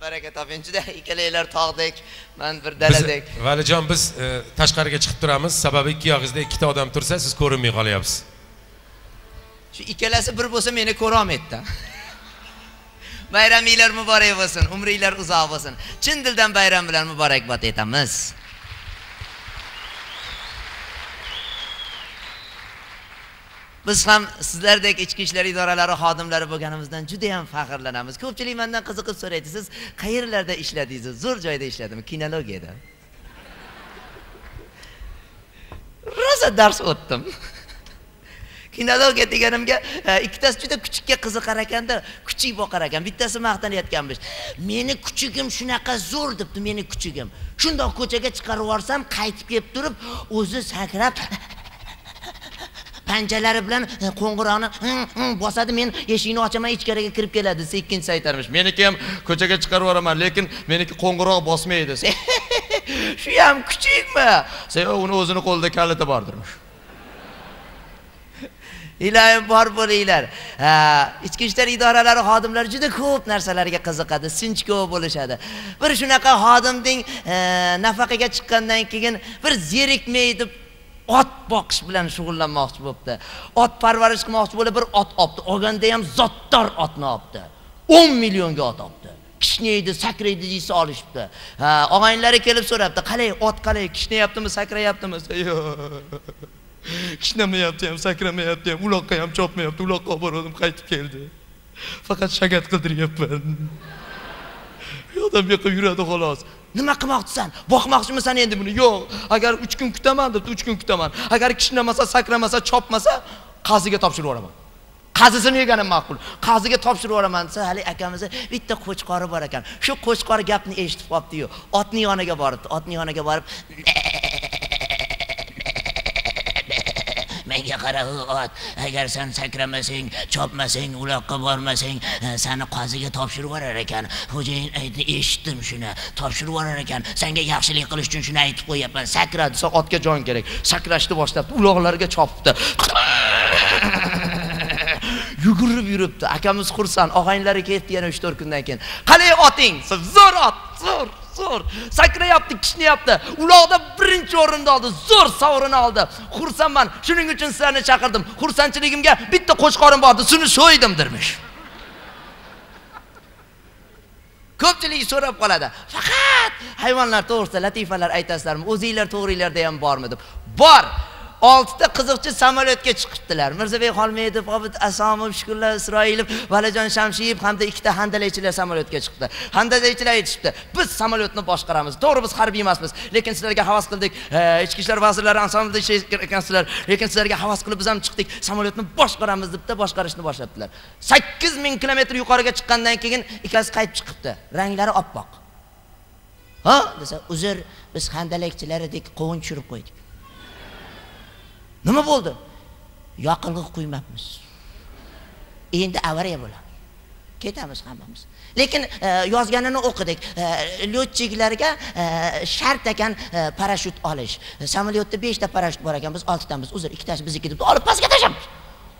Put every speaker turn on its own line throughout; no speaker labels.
baraka toping juda ikkalanglar tog'dek man bir daladek.
Valijon biz e, tashqariga chiqib turamiz. Sababi ikki yog'ingizda ikkita odam tursa siz ko'rinmay qolyapsiz.
Shu ikkalasi bir bo'lsa meni ko'rolmaydida. Bayraminglar muborak bo'lsin umringlar uzoq bo'lsin. Chin dildan bayram bilan muborakbod etamiz biz ham sizlardek ichki ishlar idoralari xodimlari bo'lganimizdan juda ham faxrlanamiz. Ko'pchilik mandan qiziqib so'raydi siz qayerlarda ishladingiz? Zo'r joyda ishladim kinologiyada. Rosa dars o'tdim. Kinologiya deganimga e, ikkitasi juda kuchukka qiziqar ekanda kuchuk boqar ekan. Bittasi maqtanayotganmish. Meni kuchugim shunaqa zo'r debdi meni kuchugim shundoq ko'chaga chiqarib yuborsam qaytib kelib turib o'zi sakrab panjalari bilan e, qo'ng'iroqni bosadi men eshikni ochaman ichkariga kirib keladi desa ikkinchisi aytarmish meniki ham ko'chaga chiqarib yuboraman lekin meniki qo'ng'iroq bosmaydi desa. Shu ham kuchukmi desa "Yo'q, uni o'zini qo'lida kaliti bordirmish ilohim bor bo'linglar Ha, ichki ishlar idoralari xodimlari juda ko'p narsalarga qiziqadi sinchkov bo'lishadi. Bir shunaqa xodimning e, nafaqaga chiqqandan keyin bir zerikmay deb ot boqish bilan shug'ullanmoqchi bo'libdi. Ot parvarish qilmoqchi bo'lib bir ot olibdi olganda ham zotdor otni olibdi o'n millionga ot olibdi kishnaydi sakraydi deysa olishibdi. Ha og'aynilari kelib so'rabdi qalay ot qalay kishnayaptimi sakrayaptimi? Desa, yo'q. Kishnamayapti ham sakramayapti ham uloqqa ham chopmayapti uloqqa olib bordim qaytib keldi. Faqat shagat qildiryapman. Odam yoqib yuradi xolos. Nima qilmoqchisan? Boqmoqchimisan endi buni? Yo'q. Agar uch kun kutaman debdi uch kun kutaman. Agar kishnamasa sakramasa chopmasa qaziga topshirib yuboraman. Qazisini yeganim ma'qul. Qaziga topshirib yuboraman desa haligi akamizni bitta qo'chqori bor ekan. Shu qo'chqor gapni eshitib qolibdiyu. Otni yoniga boribdi. Otni yoniga borib menga qara ot. Agar sen sakramasang chopmasang uloqqa bormasang e, sani qoziga topshirib yuborar ekan. Xo'jayin aytdi eshitdim shuni. Topshirib yuborar ekan. Senga yaxshilik qilish uchun shuni aytib qo'yyapman sakra desa otga jon kerak. Sakrashni boshlabdi uloqlarga chopibdi yugurib yuribdi. Akamiz xursand og'aynilari ketdi yana uch to'rt kundan keyin. Qalay oting? Zo'r ot zo'r. Zo'r. Sakrayapti kishnayapti uloqda birinchi o'rinni oldi zo'r sovrin oldi. Xursandman shuning uchun sizlarni chaqirdim. Xursandchiligimga bitta qo'chqorim bor edi shuni so'ydim dermish. Ko'pchilik so'rab qoladi. Faqat hayvonlar to'g'risida latifalar aytasizlarmi o'zinglar to'g'ringlarda ham bormi deb bor. Oltita qiziqchi samolyotga chiqibdilar. Mirzabek xolmedov obid asomov shukurlar isroilov valijon shamshiyev hamda ikkita handalaychilar samolyotga chiqdi. Handalaychilar aytishibdi biz samolyotni boshqaramiz. To'g'ri biz harbiy emasmiz. Lekin sizlarga havas qildik. Ichki ishlar vazirlari ansamblida ishlayotgan ekansizlar. Lekin sizlarga havas qilib biz ham chiqdik. Samolyotni boshqaramiz debda boshqarishni boshlabdilar sakkiz ming kilometr yuqoriga chiqqandan keyin ikkalasi qaytib chiqibdi. Ranglari oppoq. Ha? desa uzr biz handalakchilar edik qovun tushirib qo'ydik. Nima bo'ldi? Yoqilg'i quymabmiz endi avariya bo'ladi. Ketamiz hammamiz. Lekin e, yozganini o'qidik. E, Lyotchiklarga e, shart ekan parashyut olish. Samolyotda beshta parashyut bor ekan biz oltitamiz. Uzr ikkitasi bizniki deb olib pastga tashlabmiz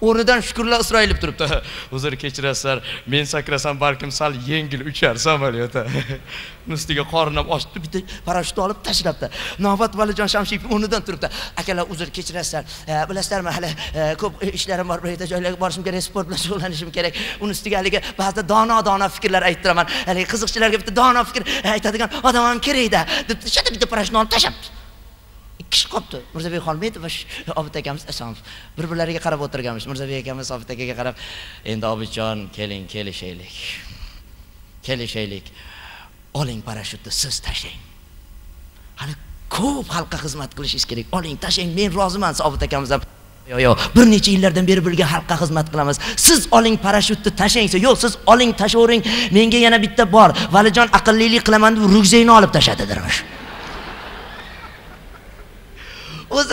o'rnidan shukurlar isroilib turibdi. Uzr kechirasizlar men sakrasam balkim sal yengil uchar samolyot uni ustiga qornim ochdi bitta parashyutni olib tashlabdi. Navbat valijon shamshiyev o'rnidan turibdi. Akalar uzr kechirasizlar. E, bilasizlarmi hali e, ko'p ishlarim bor bir yerda joylarga borishim kerak sport bilan shug'ullanishim kerak. Uni ustiga haligi ba'zida dono dono fikrlar ayttiraman haligi qiziqchilarga bitta dono fikr e, aytadigan odam ham kerakda deb shunday bitta parashyutni olib tashlabdi. Ikki qolibdi mirzabek xolmedov va obid akamiz asomov bir birlariga qarab o'tirganmish mirzabek akamiz obid akaga qarab endi obidjon keling kelishaylik. Kelishaylik. Oling parashyutni siz tashlang. Hali ko'p xalqqa xizmat qilishingiz kerak. Oling tashlang. Men roziman obid akamiz yo'q yo'q bir necha yillardan beri birga xalqqa xizmat qilamiz. Siz oling parashyutni tashlang. Yo'q siz oling tashlavering menga yana bitta bor. Valijon aqllilik qilaman deb ryukzakni olib tashladi dermish.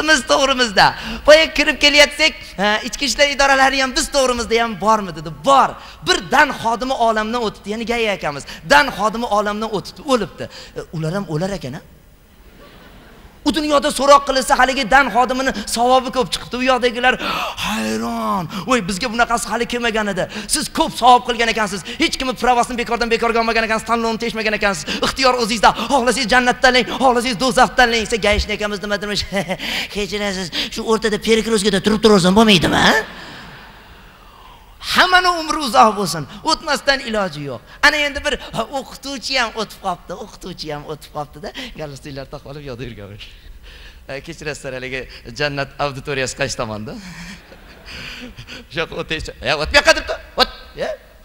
O'zimiz to'g'rimizda. Boya kirib kelayotsak ha, ichki ishlar idoralari ham biz to'g'rimizda ham bormi dedi. Bor. Bir dan xodimi olamdan o'tibdi. Ya'ni gaya akamiz dan xodimi olamdan o'tibdi o'libdi. E, ular ham o'lar ekan a u dunyoda so'roq qilinsa haligi dan xodimini savobi ko'p chiqibdi. U yoqdagilar hayron! Voy bizga bunaqasi hali kelmagan edi. Siz ko'p savob qilgan ekansiz. Hech kimni pravasini bekordan bekorga olmagan ekansiz tanlovni teshmagan ekansiz. Ixtiyor o'zingizda. Xohlasangiz jannat tanlang xohlasangiz do'zax tanlang desa gayishni akamiz nima demiş kechirasiz shu o'rtada perikroskada turib turaversam bo'lmaydimi hammani umri uzoq bo'lsin. O'tmasdan iloji yo'q. Ana endi bir o'qituvchi ham o'tib qolibdi o'qituvchi ham o'tib qolibdida galstuklar taqib olib yoqda yurgan kechirasizlar haligi jannat auditoriyasi qaysi tomonda? Shu yoqqa o'taychi o't bu yoqqa debdi. O't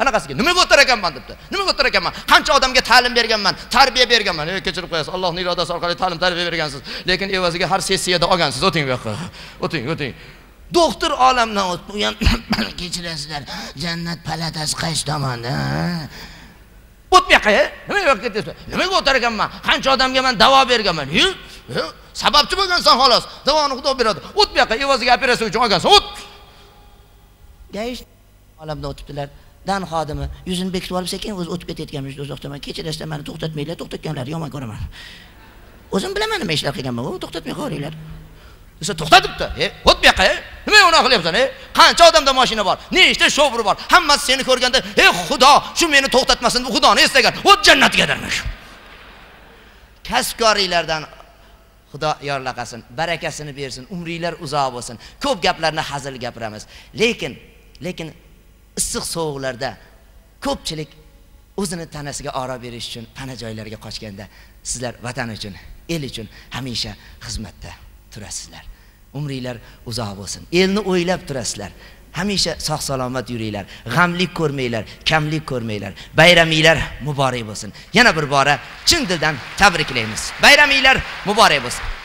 anaqasiga. Nimaga o'tar ekanman debdi. Nimaga o'tar ekanman? Qancha odamga ta'lim berganman tarbiya berganman. E kechirib qo'yasiz allohni irodasi orqali ta'lim tarbiya bergansiz. Lekin evaziga har sessiyada olgansiz. O'ting bu yoqqa. O'ting o'ting. Doktor olamdan o'tdi u ham kechirasizlar jannat palatasi qaysi tomonda o't bu yoqqa nimaga yoqqa ketyapsan nimaga o'tar ekanman? Qancha odamga man davo berganman sababchi bo'lgansan xolos. Davoni xudo beradi. O't bu yoqqa evaziga operatsiya uchun olgansan o't! Olamdan o'tibdilar. Dan xodimi yuzini bekitib olib sekin o'zi o'tib ketayotganmish do'zax kechirasizlar mani to'xtatmanglar to'xtatganlarni yomon ko'raman. O'zim bilaman nima ishlar qilganman to'xtatmay qo'yinglar. Desa to'xta e o't bu yoqqa e nimaga unaqa qilyapsan e qancha odamda mashina bor nechta shofir bor hammasi seni ko'rganda e xudo shu meni to'xtatmasin xudoni eslagan o't jannatiga dermish kasbkoringlardan xudo yorlaqasin barakasini bersin umringlar uzoq bo'lsin ko'p gaplarni hazil gapiramiz lekin lekin issiq sovuqlarda ko'pchilik o'zini tanasiga oro berish uchun pana joylarga qochganda sizlar vatan uchun el uchun hamisha xizmatda turasizlar. Umringlar uzoq bo'lsin. Elni o'ylab turasizlar. Hamisha sog' salomat yuringlar. G'amlik ko'rmanglar kamlik ko'rmanglar. Bayraminglar muborak bo'lsin. Yana bir bora chin dildan tabriklaymiz. Bayraminglar muborak bo'lsin.